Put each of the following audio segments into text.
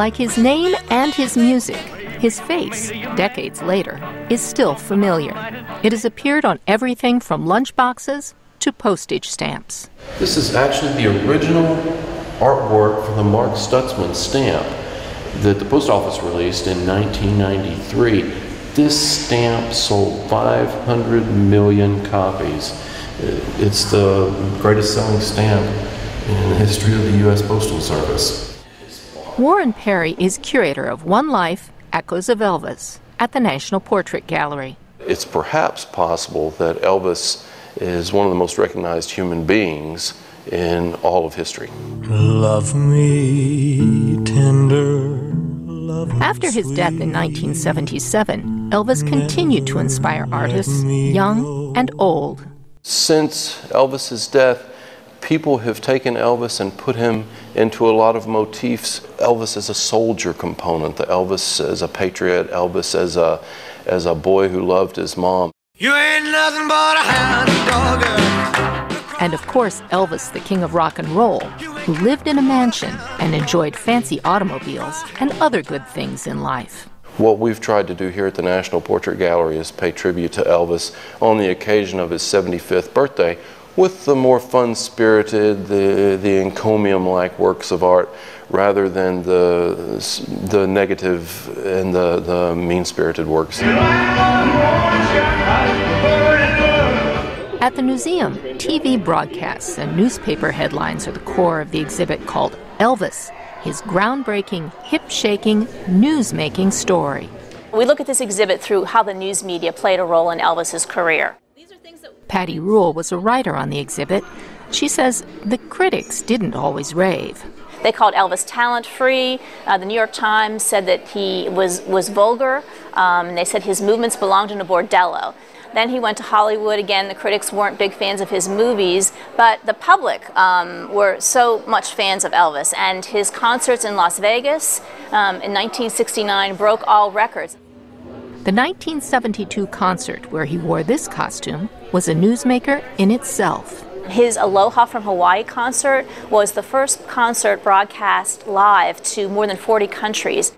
Like his name and his music, his face, decades later, is still familiar. It has appeared on everything from lunchboxes to postage stamps. This is actually the original artwork for the Mark Stutzman stamp that the post office released in 1993. This stamp sold 500 million copies. It's the greatest selling stamp in the history of the U.S. Postal Service. Warren Perry is curator of One Life Echoes of Elvis at the National Portrait Gallery. It's perhaps possible that Elvis is one of the most recognized human beings in all of history. Love me tender. Love me After his death in 1977, Elvis continued to inspire artists, young and old. Since Elvis's death, people have taken Elvis and put him into a lot of motifs. Elvis as a soldier component, the Elvis as a patriot, Elvis as a as a boy who loved his mom. You ain't nothing but a hound dog. And of course, Elvis, the king of rock and roll, who lived in a mansion and enjoyed fancy automobiles and other good things in life. What we've tried to do here at the National Portrait Gallery is pay tribute to Elvis on the occasion of his 75th birthday with the more fun spirited, the, the encomium like works of art rather than the, the negative and the, the mean spirited works. At the museum, TV broadcasts and newspaper headlines are the core of the exhibit called Elvis, his groundbreaking, hip shaking, news making story. We look at this exhibit through how the news media played a role in Elvis's career. Patty Rhule was a writer on the exhibit. She says the critics didn't always rave. They called Elvis talent free. Uh, the New York Times said that he was, was vulgar. Um, they said his movements belonged in a bordello. Then he went to Hollywood. Again, the critics weren't big fans of his movies, but the public um, were so much fans of Elvis. And his concerts in Las Vegas um, in 1969 broke all records. The 1972 concert where he wore this costume was a newsmaker in itself. His Aloha from Hawaii concert was the first concert broadcast live to more than 40 countries.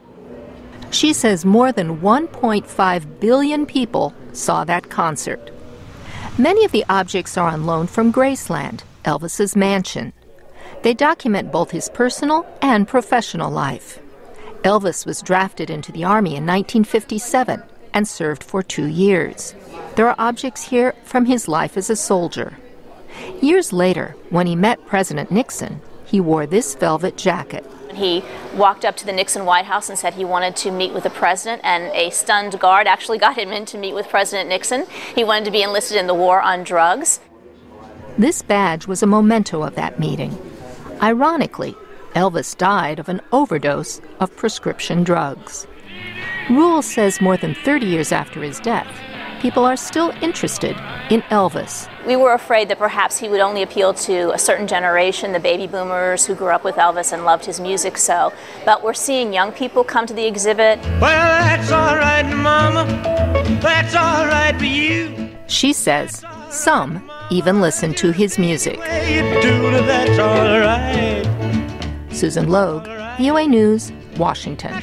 She says more than 1.5 billion people saw that concert. Many of the objects are on loan from Graceland, Elvis's mansion. They document both his personal and professional life. Elvis was drafted into the Army in 1957 and served for two years. There are objects here from his life as a soldier. Years later, when he met President Nixon, he wore this velvet jacket. He walked up to the Nixon White House and said he wanted to meet with the president, and a stunned guard actually got him in to meet with President Nixon. He wanted to be enlisted in the war on drugs. This badge was a memento of that meeting. Ironically, Elvis died of an overdose of prescription drugs. Rhule says more than 30 years after his death, people are still interested in Elvis. We were afraid that perhaps he would only appeal to a certain generation, the baby boomers who grew up with Elvis and loved his music so. But we're seeing young people come to the exhibit. Well, that's all right, Mama. That's all right for you. She says some even listen to his music. Susan Logue, VOA News, Washington.